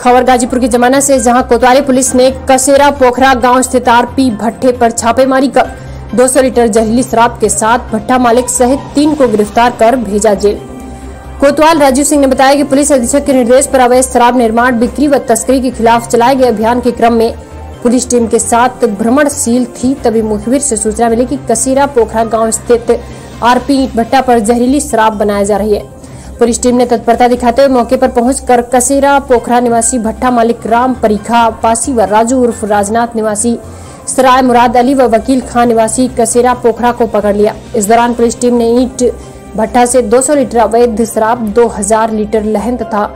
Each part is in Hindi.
खबर गाजीपुर के जमाना से जहाँ कोतवाली पुलिस ने कसेरा पोखरा गाँव स्थित आरपी भट्टे पर छापेमारी कर 200 लीटर जहरीली शराब के साथ भट्टा मालिक सहित तीन को गिरफ़्तार कर भेजा जेल। कोतवाल राजीव सिंह ने बताया कि पुलिस अधीक्षक के निर्देश पर अवैध शराब निर्माण, बिक्री व तस्करी के खिलाफ चलाए गए अभियान के क्रम में पुलिस टीम के साथ भ्रमणशील थी। तभी मुखबिर से सूचना मिली कि कसीरा पोखरा गाँव स्थित आरपी ईंट भट्टा पर जहरीली शराब बनाया जा रही है। पुलिस टीम ने तत्परता दिखाते हुए मौके पर पहुंचकर कसेरा, पोखरा निवासी भट्टा मालिक राम परीखा, पासी व राजू उर्फ़ राजनाथ निवासी सराय मुराद अली व वकील खान निवासी कसेरा, पोखरा को पकड़ लिया। इस दौरान पुलिस टीम ने ईट भट्टा से 200 लीटर अवैध शराब 2000 लीटर लहन तथा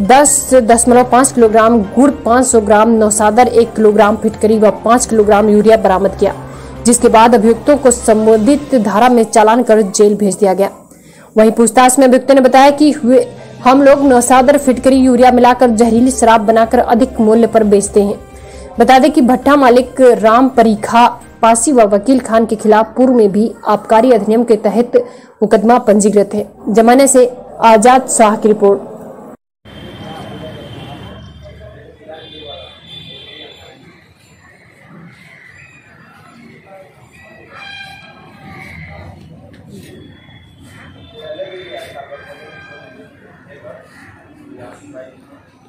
दस दशमलव पाँच किलोग्राम गुड़ 500 ग्राम नौसादर, एक किलोग्राम फिटकरी व पाँच किलोग्राम यूरिया बरामद किया, जिसके बाद अभियुक्तों को संबोधित धारा में चालान कर जेल भेज दिया गया। वहीं पूछताछ में अभियुक्त ने बताया कि हम लोग नौसादर फिटकरी यूरिया मिलाकर जहरीली शराब बनाकर अधिक मूल्य पर बेचते हैं। बता दें कि भट्टा मालिक राम परीखा, पासी व वकील खान के खिलाफ पूर्व में भी आबकारी अधिनियम के तहत मुकदमा पंजीकृत है। जमाने से आज़ाद शाह की रिपोर्ट। 可以。